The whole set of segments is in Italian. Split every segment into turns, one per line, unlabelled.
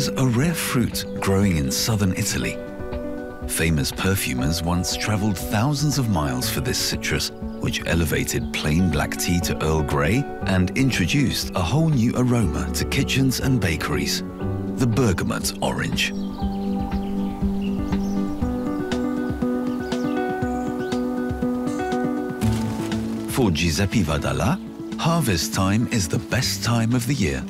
There's a rare fruit growing in southern Italy. Famous perfumers once traveled thousands of miles for this citrus, which elevated plain black tea to Earl Grey and introduced a whole new aroma to kitchens and bakeries the bergamot orange. For Giuseppe Vadala, harvest time is the best time of the year.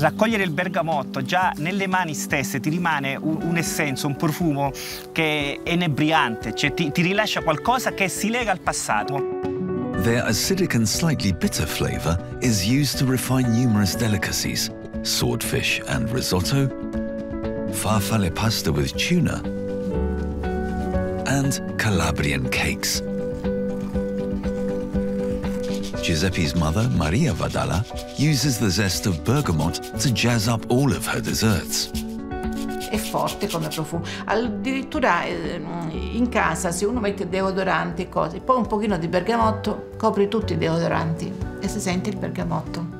Raccogliere il bergamotto già nelle mani stesse ti rimane un, un un profumo che è inebriante, cioè ti, ti rilascia qualcosa che si lega al passato.
Their acidic and slightly bitter flavor is used to refine numerous delicacies, swordfish and risotto, farfalle pasta with tuna, and Calabrian cakes. Giuseppe's mother, Maria Vadala, uses the zest of bergamot to jazz up all of her desserts.
È forte come profumo. Addirittura eh, in casa se uno mette deodoranti e cose, poi un pochino di bergamotto copri tutti i deodoranti e si sente il bergamotto.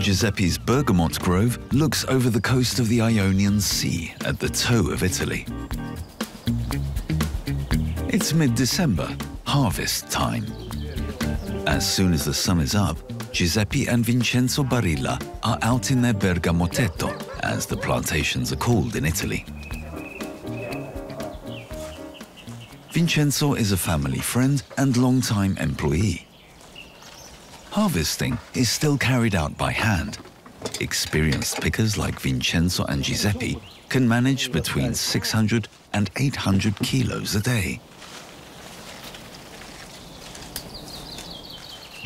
Giuseppe's bergamot grove looks over the coast of the Ionian Sea at the toe of Italy. It's mid-December, harvest time. As soon as the sun is up, Giuseppe and Vincenzo Barilla are out in their bergamotetto, as the plantations are called in Italy. Vincenzo is a family friend and long-time employee. Harvesting is still carried out by hand. Experienced pickers like Vincenzo and Giuseppe can manage between 600 and 800 kilos a day.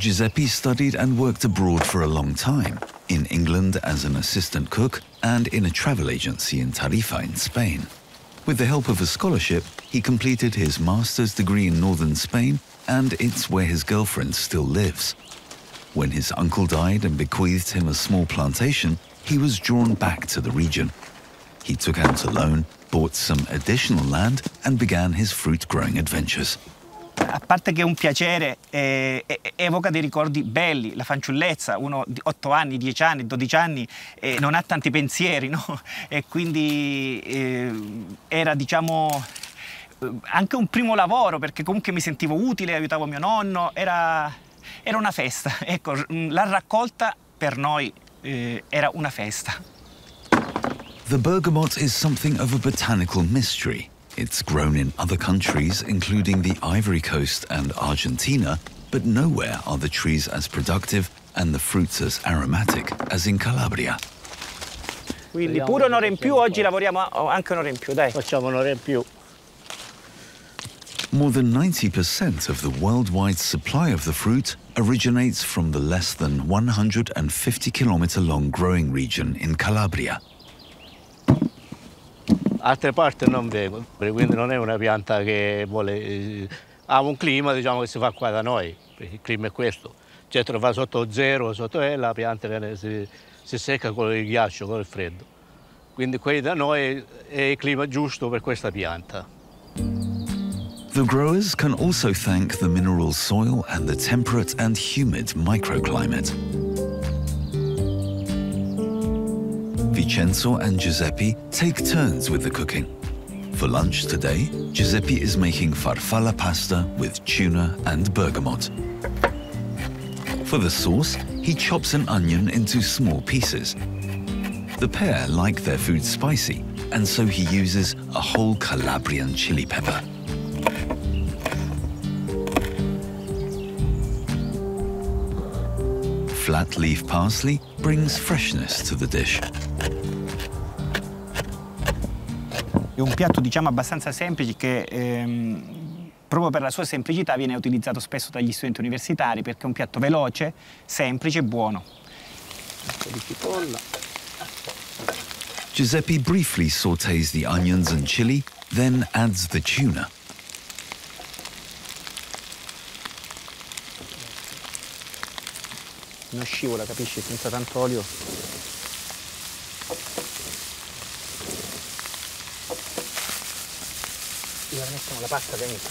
Giuseppe studied and worked abroad for a long time, in England as an assistant cook and in a travel agency in Tarifa in Spain. With the help of a scholarship, he completed his master's degree in northern Spain, and it's where his girlfriend still lives. When his uncle died and bequeathed him a small plantation, he was drawn back to the region. He took out a loan, bought some additional land, and began his fruit growing adventures.
A parte che è un piacere, eh, evoca dei ricordi belli, la fanciullezza, uno di 8 anni, 10 anni, 12 anni eh, non ha tanti pensieri, no? E quindi eh, era diciamo anche un primo lavoro perché comunque mi sentivo utile, aiutavo mio nonno, era, era una festa. Ecco, la raccolta per noi eh, era una festa.
The bergamot is something of a botanical mystery. It's grown in other countries, including the Ivory Coast and Argentina, but nowhere are the trees as productive and the fruits as aromatic as in Calabria.
Quindi pure un'ora in più, oggi lavoriamo anche un'ora in più, dai.
Facciamo un'ora in più.
More than 90% of the worldwide supply of the fruit originates from the less than 150 kilometer long growing region in Calabria.
Altre parti non vengono, quindi non è una pianta che vuole... ha un clima diciamo, che si fa qua da noi, il clima è questo. Cioè trova sotto zero, sotto è la pianta viene, si, si secca con il ghiaccio, con il freddo. Quindi qui da noi è il clima giusto per questa pianta.
The growers can also thank the mineral soil and the temperate and humid microclimate. Vincenzo and Giuseppe take turns with the cooking. For lunch today, Giuseppe is making farfalla pasta with tuna and bergamot. For the sauce, he chops an onion into small pieces. The pair like their food spicy, and so he uses a whole Calabrian chili pepper. Flat leaf parsley brings freshness to the dish.
È un piatto diciamo abbastanza semplice che ehm, proprio per la sua semplicità viene utilizzato spesso dagli studenti universitari perché è un piatto veloce, semplice e buono. Un po' di cipolla.
Giuseppe briefly sautés the onions and chili, then adds the tuna.
Non scivola, capisci, senza tanto olio. Ora mettiamo la pasta dentro.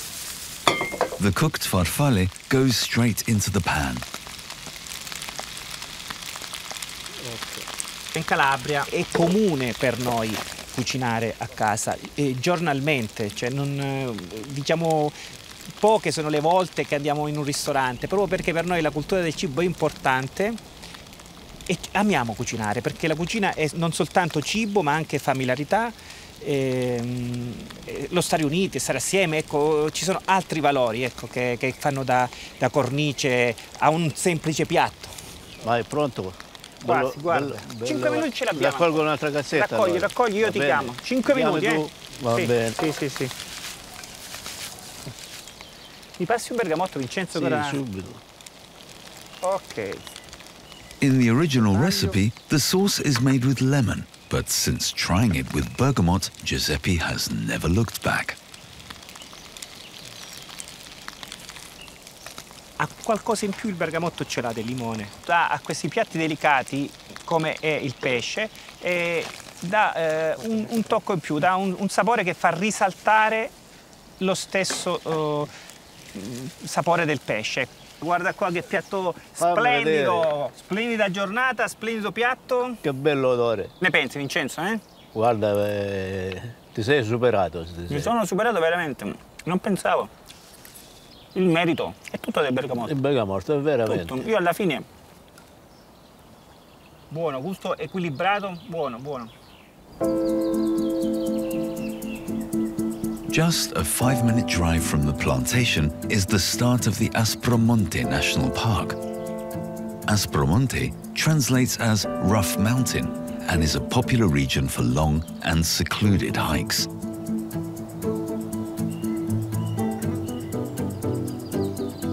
The cooked farfalle goes straight into the pan.
In Calabria è comune per noi cucinare a casa eh, giornalmente, cioè non, eh, diciamo poche sono le volte che andiamo in un ristorante, proprio perché per noi la cultura del cibo è importante e amiamo cucinare, perché la cucina è non soltanto cibo ma anche familiarità, ehm, eh, lo stare uniti, stare assieme, ecco, ci sono altri valori ecco, che, che fanno da, da cornice a un semplice piatto.
Vai, pronto?
Quasi,
Bello-
guarda.
bello-
Cinque
bello-
minuti ce l'abbiamo.
Raccolgo un'altra cassetta.
Raccogli,
allora.
raccogli, io
Va
ti
bene.
chiamo. Cinque
Chiami
minuti,
tu.
eh?
Va
sì,
bene.
Sì, sì, sì. Mi passi un bergamotto, Vincenzo?
Sì,
per-
subito.
Ok.
In the original recipe, the sauce is made with lemon, but since trying it with bergamot, Giuseppe has never looked back.
Ha qualcosa in più il bergamotto ce l'ha del limone. Dà a questi piatti delicati, come è il pesce, e dà eh, un, un tocco in più, dà un, un sapore che fa risaltare lo stesso eh, sapore del pesce. Guarda qua che piatto
Fammi
splendido! Splendida giornata, splendido piatto.
Che bello odore.
Ne pensi Vincenzo? Eh?
Guarda, eh, ti sei superato. ti
Mi
sei.
sono superato veramente, non pensavo. Il merito è tutto del bergamotto.
Il bergamotto, è veramente.
Tutto. Io alla fine. Buono, gusto equilibrato, buono, buono.
Just a five minute drive from the plantation is the start of the Aspromonte National Park. Aspromonte translates as rough mountain and is a popular region for long and secluded hikes.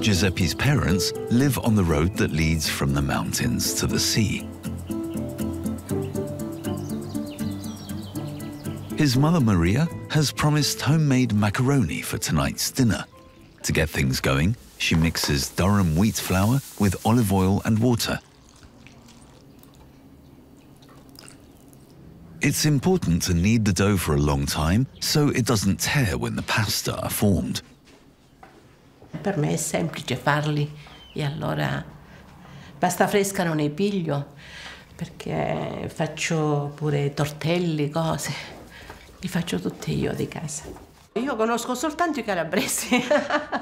Giuseppe's parents live on the road that leads from the mountains to the sea. His mother Maria has promised homemade macaroni for tonight's dinner. To get things going, she mixes Durham wheat flour with olive oil and water. It's important to knead the dough for a long time so it doesn't tear when the pasta are formed.
Per me è semplice farli e allora pasta fresca non ne piglio perché faccio pure tortelli, cose. Li faccio tutte io di casa. Io conosco soltanto i calabresi,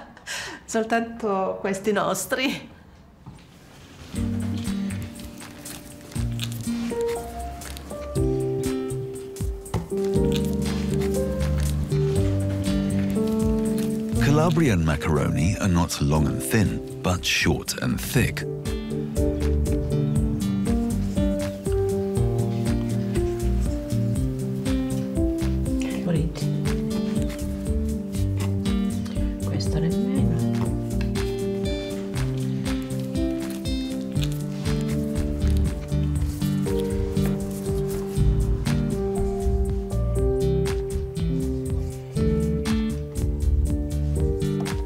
soltanto questi nostri.
Calabrian macaroni are not long and thin, but short and thick.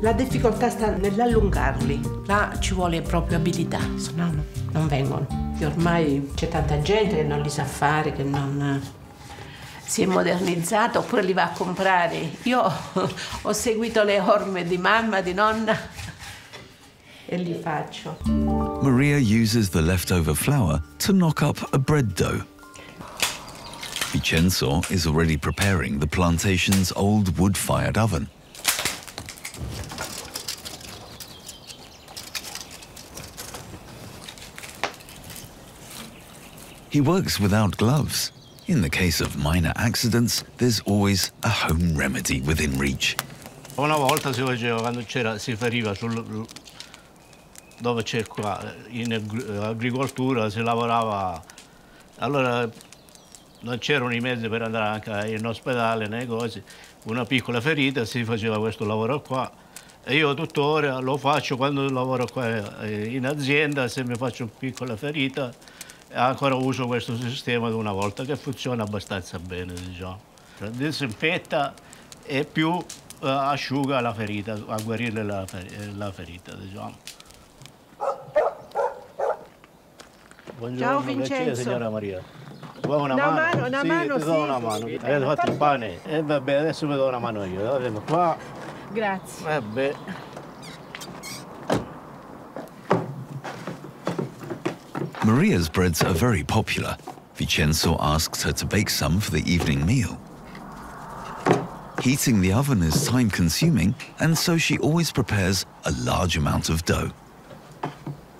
La difficoltà sta nell'allungarli. Là ci vuole proprio abilità, se no no- non vengono. E ormai c'è tanta gente che non li sa fare, che non si è modernizzato oppure li va a comprare. Io ho seguito le orme di mamma, di nonna e li faccio.
Maria uses the leftover flour to knock up a bread dough. Vincenzo is already preparing the plantation's old wood fired oven. He works without gloves. In the case of minor accidents, there's always a home remedy within reach.
Una volta si faceva, quando c'era, si feriva sul, dove c'è qua, in agricoltura si lavorava, allora non c'erano i mezzi per andare anche in ospedale, nei cose, una piccola ferita, si faceva questo lavoro qua. E io tuttora lo faccio quando lavoro qua eh, in azienda, se mi faccio una piccola ferita, ancora uso questo sistema una volta che funziona abbastanza bene, diciamo. Disinfetta e più uh, asciuga la ferita, a guarire la, la ferita, diciamo. Buongiorno,
Ciao Vincenzo.
signora Maria. Vuoi una,
una
mano?
mano? Una
sì,
mano,
ti
sì.
do una mano. Avete fatto il pane? E eh, vabbè, adesso vi do una mano io. Qua.
Grazie.
Vabbè.
Maria's breads are very popular. Vincenzo asks her to bake some for the evening meal. Heating the oven is time consuming, and so she always prepares a large amount of dough.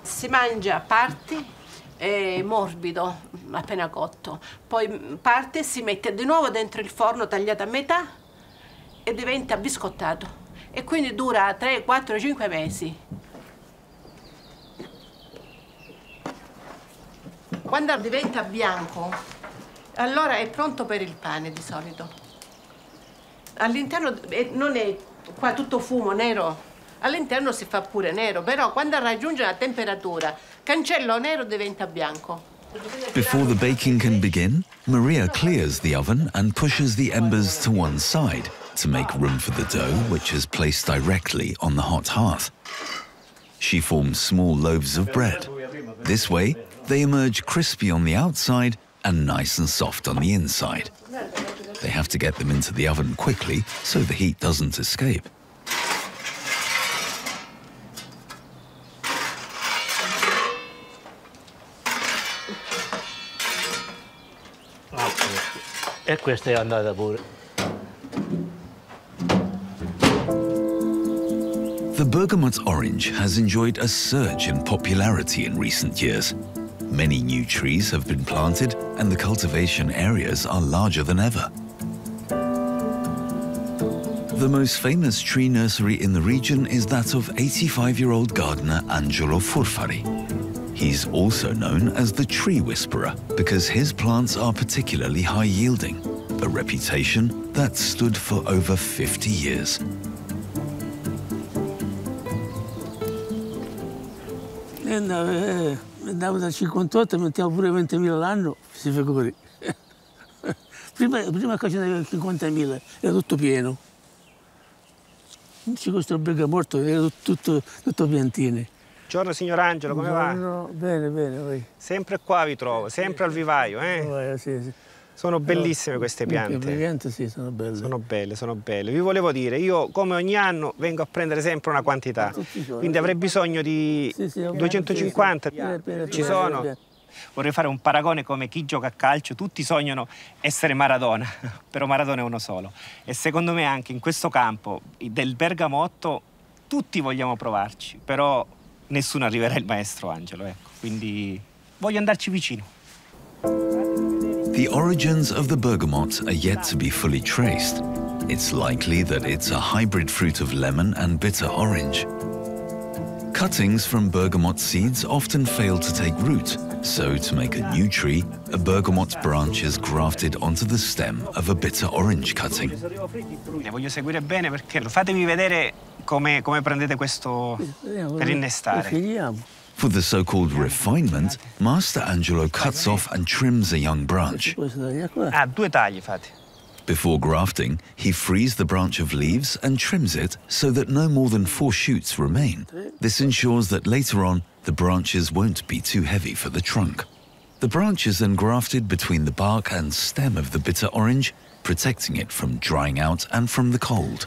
Si mangia a parti eh, morbido, appena cotto. Poi parte si mette di nuovo dentro il forno tagliato a metà e diventa biscottato. E quindi dura 3, 4, 5 mesi. Quando diventa bianco, allora è pronto per il pane di solito. All'interno eh, non è qua tutto fumo nero, all'interno si fa pure nero, però quando raggiunge la temperatura, cancello nero diventa bianco.
Before the baking can begin, Maria clears the oven and pushes the embers to one side to make room for the dough, which is placed directly on the hot hearth. She forms small loaves of bread. This way, they emerge crispy on the outside and nice and soft on the inside. They have to get them into the oven quickly so the heat doesn't escape.
E questa è andata pure.
The bergamot orange has enjoyed a surge in popularity in recent years. Many new trees have been planted and the cultivation areas are larger than ever. The most famous tree nursery in the region is that of 85-year-old gardener Angelo Furfari. He's also known as the tree whisperer because his plants are particularly high-yielding, a reputation that stood for over 50 years.
Andavo da 58 e mettevo pure 20.000 l'anno, si figuri. prima, prima che ce n'avevo 50.000, era tutto pieno. C'è questo bergamotto, era tutto, tutto piantine.
Buongiorno signor Angelo, come va?
Buongiorno, Bene, bene, voi.
Sempre qua vi trovo, sempre al vivaio, eh?
Eh, sì, sì.
Sono bellissime queste
Le
piante.
piante sì, sono belle.
Sono belle, sono belle. Vi volevo dire, io come ogni anno vengo a prendere sempre una quantità,
giorni.
quindi avrei bisogno di
Sì, sì,
250.
sì,
Ci sono. Vorrei fare un paragone come chi gioca a calcio, tutti sognano essere Maradona, però Maradona è uno solo. E secondo me anche in questo campo del bergamotto tutti vogliamo provarci, però nessuno arriverà il maestro Angelo, ecco. Quindi voglio andarci vicino.
The origins of the bergamot are yet to be fully traced. It's likely that it's a hybrid fruit of lemon and bitter orange. Cuttings from bergamot seeds often fail to take root, so to make a new tree, a bergamot branch is grafted onto the stem of a bitter orange cutting.
Ne voglio seguire bene perché fatemi vedere come, come prendete questo per innestare.
For the so-called refinement, Master Angelo cuts off and trims a young branch. Before grafting, he frees the branch of leaves and trims it so that no more than four shoots remain. This ensures that later on, the branches won't be too heavy for the trunk. The branch is then grafted between the bark and stem of the bitter orange, protecting it from drying out and from the cold.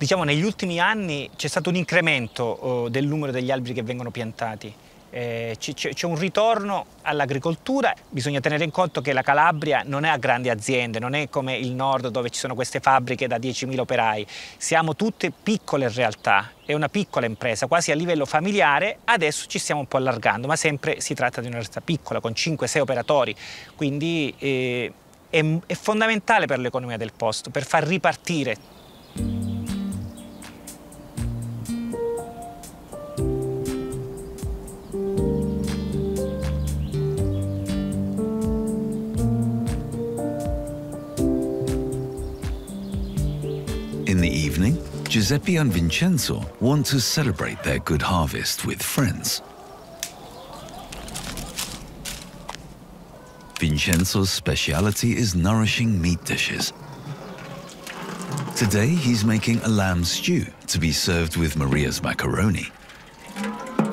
Diciamo negli ultimi anni c'è stato un incremento oh, del numero degli alberi che vengono piantati. Eh, c'è un ritorno all'agricoltura, bisogna tenere in conto che la Calabria non è a grandi aziende, non è come il nord dove ci sono queste fabbriche da 10.000 operai, siamo tutte piccole realtà, è una piccola impresa, quasi a livello familiare, adesso ci stiamo un po' allargando, ma sempre si tratta di una realtà piccola con 5-6 operatori, quindi eh, è, è fondamentale per l'economia del posto, per far ripartire
Giuseppe and Vincenzo want to celebrate their good harvest with friends. Vincenzo's speciality is nourishing meat dishes. Today he's making a lamb stew to be served with Maria's macaroni.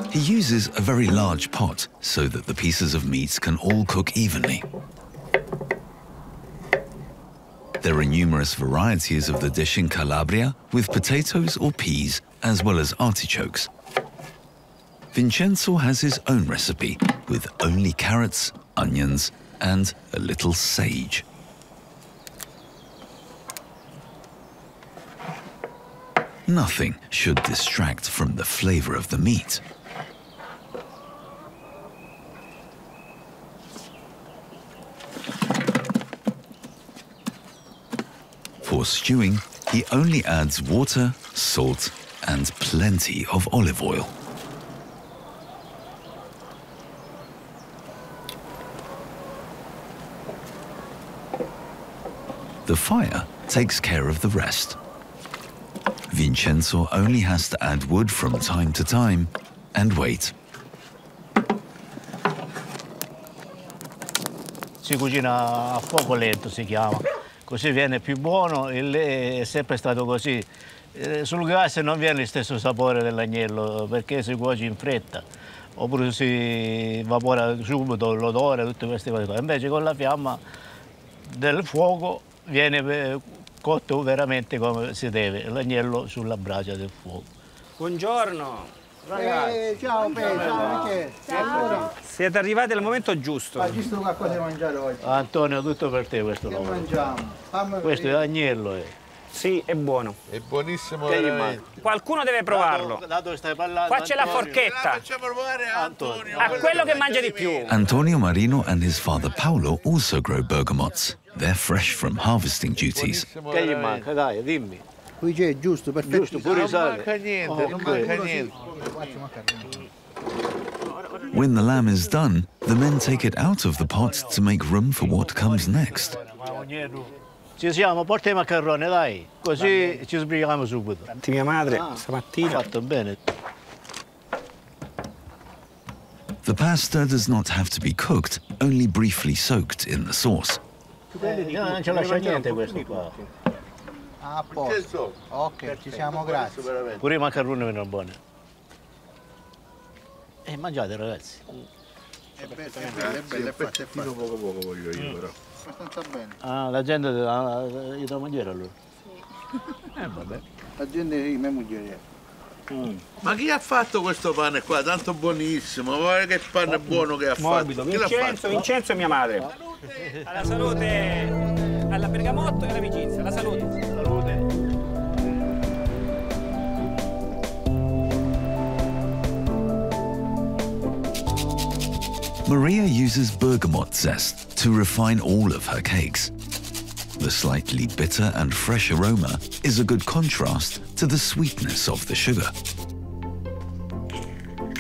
He uses a very large pot so that the pieces of meat can all cook evenly. There are numerous varieties of the dish in Calabria with potatoes or peas as well as artichokes. Vincenzo has his own recipe with only carrots, onions and a little sage. Nothing should distract from the flavor of the meat. For stewing, he only adds water, salt, and plenty of olive oil. The fire takes care of the rest. Vincenzo only has to add wood from time to time and wait.
Si cucina a fuoco lento, si chiama. Così viene più buono e è sempre stato così. Eh, Sul gas non viene il stesso sapore dell'agnello perché si cuoce in fretta oppure si evapora subito l'odore, tutte queste cose. Invece con la fiamma del fuoco viene eh, cotto veramente come si deve, l'agnello sulla brace del fuoco.
Buongiorno.
Eh, ciao, Pe, ciao, Michele. Ciao.
Siete arrivati al momento giusto.
Hai visto qualcosa da mangiare oggi?
Antonio, tutto per te questo
Che
lavoro.
mangiamo? Fammi
Questo è agnello. Eh.
Sì, è buono.
È buonissimo
Che gli
veramente.
Qualcuno deve provarlo.
Da dove stai parlando?
Qua c'è la forchetta.
Facciamo provare a Antonio.
A quello che mangia di più.
Antonio Marino and his father Paolo also grow bergamots. They're fresh from harvesting duties.
Che gli manca? Dai, dimmi.
Qui c'è, giusto, perfetto.
Giusto, pure
Non
sali.
manca niente,
Oh,
non
ok.
manca niente.
When the lamb is done, the men take it out of the pot to make room for what comes next.
Ci siamo, porta i maccheroni, dai. Così ci sbrighiamo subito.
Infatti mia madre
Ah,
stamattina
Fatto bene.
The pasta does not have to be cooked, only briefly soaked in the sauce.
Eh, non ci lascia niente questo qua.
A posto. Ok, ci siamo, grazie.
Pure i maccheroni vengono buoni. E mangiate ragazzi.
È bello, è bello, è bello, è fatto, è fatto.
Poco poco voglio io però.
Abbastanza bene.
Ah, la gente ah, io devo mangiare allora. Eh vabbè.
La gente sì, mia moglie.
Ma chi ha fatto questo pane qua? Tanto buonissimo. Guarda che pane buono che ha
morbido.
fatto. Chi
Vincenzo,
fatto?
Vincenzo e mia madre. Alla salute, alla bergamotto e all'amicizia. La salute.
Salute.
Maria uses bergamot zest to refine all of her cakes. The slightly bitter and fresh aroma is a good contrast to the sweetness of the sugar.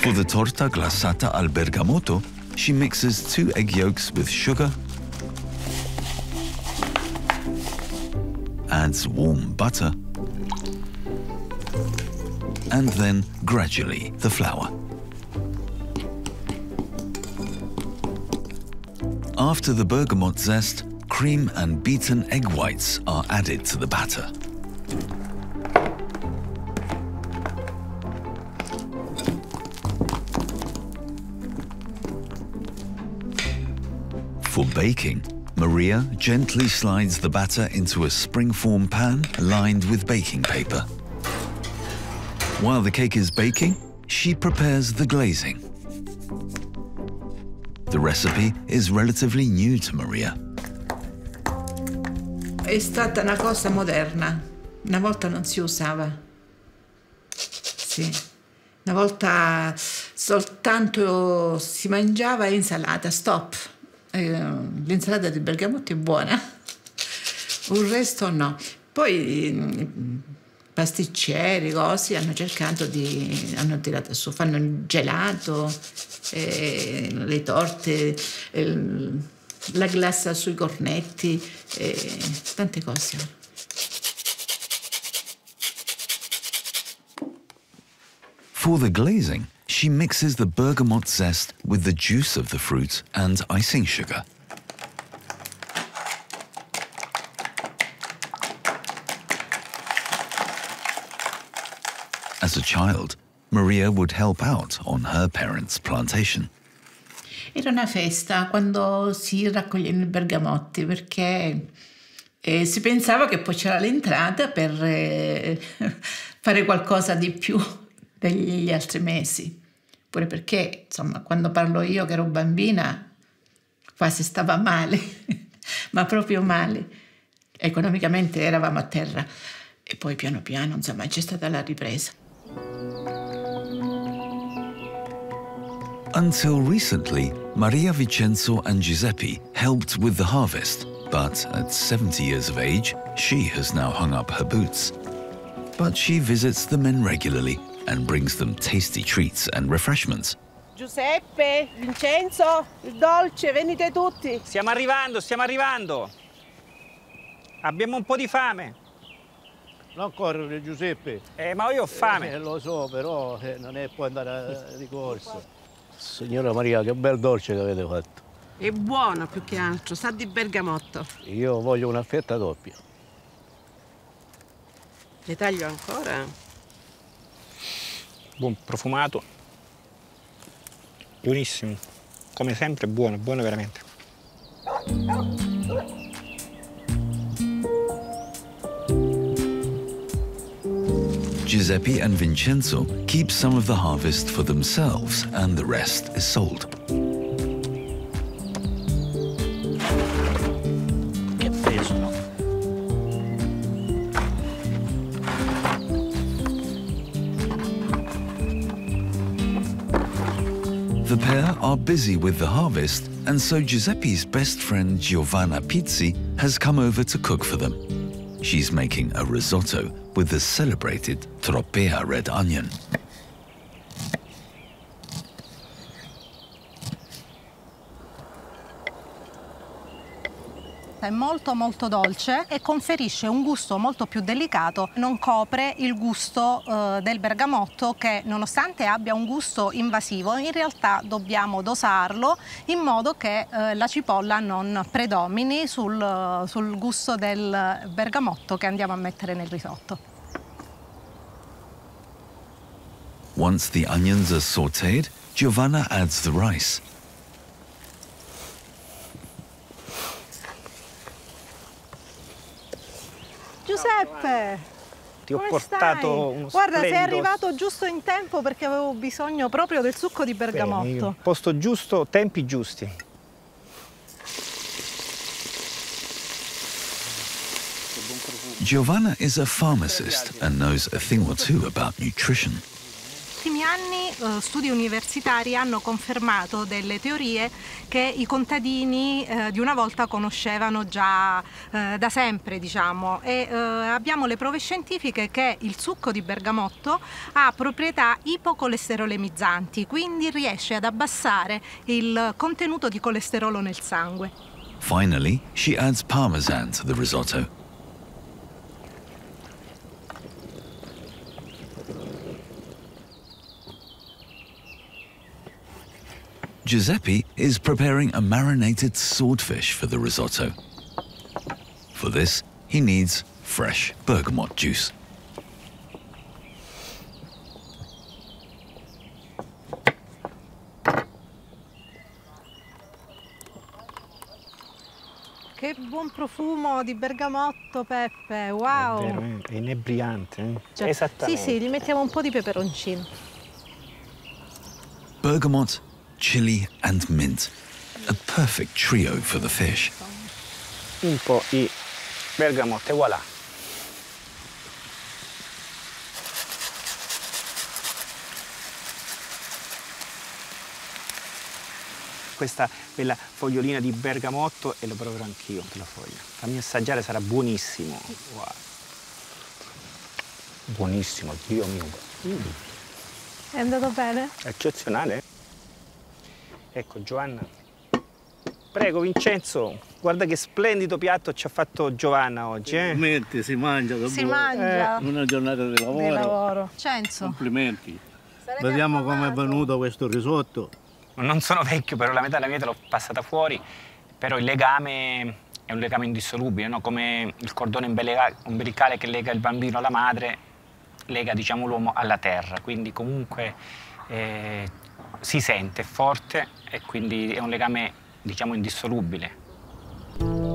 For the torta glassata al bergamotto, she mixes two egg yolks with sugar, adds warm butter, and then gradually the flour. After the bergamot zest, cream and beaten egg whites are added to the batter. For baking, Maria gently slides the batter into a springform pan lined with baking paper. While the cake is baking, she prepares the glazing. The recipe is relatively new to Maria.
È stata una cosa moderna. Una volta non si usava. Sì. Una volta soltanto si mangiava insalata, stop. Eh, L'insalata di bergamotti è buona. Un resto no. Poi pasticceri, cose, hanno cercato di, hanno tirato su, fanno il gelato, eh, le torte, eh, la glassa sui cornetti, eh, tante cose.
For the glazing, she mixes the bergamot zest with the juice of the fruit and icing sugar. A child, Maria would help out on her parents' plantation.
Era una festa quando si raccoglievano i bergamotti perché eh, si pensava che poi c'era l'entrata per eh, fare qualcosa di più degli altri mesi. Pure perché, insomma, quando parlo io che ero bambina, quasi stava male, ma proprio male. Economicamente eravamo a terra e poi piano piano, insomma, c'è stata la ripresa.
Until recently, Maria Vincenzo and Giuseppe helped with the harvest, but at 70 years of age, she has now hung up her boots. But she visits the men regularly and brings them tasty treats and refreshments.
Giuseppe, Vincenzo, il dolce, venite tutti.
Stiamo arrivando, stiamo arrivando. Abbiamo un po' di fame.
Non correre Giuseppe.
Eh, ma io ho fame.
Eh, lo so, però eh, non è poi andare di corsa. Signora Maria, che bel dolce che avete fatto.
È buono più che altro, sa di bergamotto.
Io voglio una fetta doppia.
Le taglio ancora?
Buon profumato. Buonissimo. Come sempre buono, buono veramente.
Giuseppe and Vincenzo keep some of the harvest for themselves and the rest is sold.
Che peso, no?
The pair are busy with the harvest, and so Giuseppe's best friend Giovanna Pizzi has come over to cook for them. She's making a risotto with the celebrated tropea red onion.
È molto molto dolce e conferisce un gusto molto più delicato, non copre il gusto eh, del bergamotto che nonostante abbia un gusto invasivo in realtà dobbiamo dosarlo in modo che eh, la cipolla non predomini sul, sul gusto del bergamotto che andiamo a mettere nel risotto.
Once the onions are sauteed, Giovanna adds the rice.
Giuseppe!
Ti ho
come
portato
stai?
uno
Guarda, sei
splendido-
arrivato giusto in tempo perché avevo bisogno proprio del succo di
Bene,
bergamotto.
io- Posto giusto, tempi giusti.
Giovanna is a pharmacist and knows a thing or two about nutrition.
Ultimi anni eh, studi universitari hanno confermato delle teorie che i contadini eh, di una volta conoscevano già eh, da sempre, diciamo, e eh, abbiamo le prove scientifiche che il succo di bergamotto ha proprietà ipocolesterolemizzanti, quindi riesce ad abbassare il contenuto di colesterolo nel sangue.
Finally, she adds parmesan to the risotto. Giuseppe is preparing a marinated swordfish for the risotto. For this, he needs fresh bergamot juice.
Che buon profumo di bergamotto, Peppe,
È
wow!
vero, eh? è inebriante. eh?
Cioè,
Esattamente.
Sì, sì, gli mettiamo un po' di peperoncino.
Bergamot, chili, and mint. A perfect trio for the fish.
Un po' di bergamotto e voilà. Questa bella fogliolina di bergamotto e lo proverò anch'io la foglia. Fammi assaggiare, sarà buonissimo. Wow. Buonissimo, Dio mio. Mm,
È andato bene?
eccezionale. Ecco Giovanna. Prego Vincenzo, guarda che splendido piatto ci ha fatto Giovanna oggi. Eh?
Complimenti, si mangia dopo
Si mangia
una giornata di lavoro.
di lavoro. Cenzo,
Complimenti. Vediamo come è venuto questo risotto.
Non sono vecchio, però la metà della mia vita l'ho passata fuori, però il legame è un legame indissolubile, no? come il cordone umbilicale che lega il bambino alla madre, lega diciamo, l'uomo alla terra, quindi comunque eh, si sente, è forte e quindi è un legame diciamo indissolubile.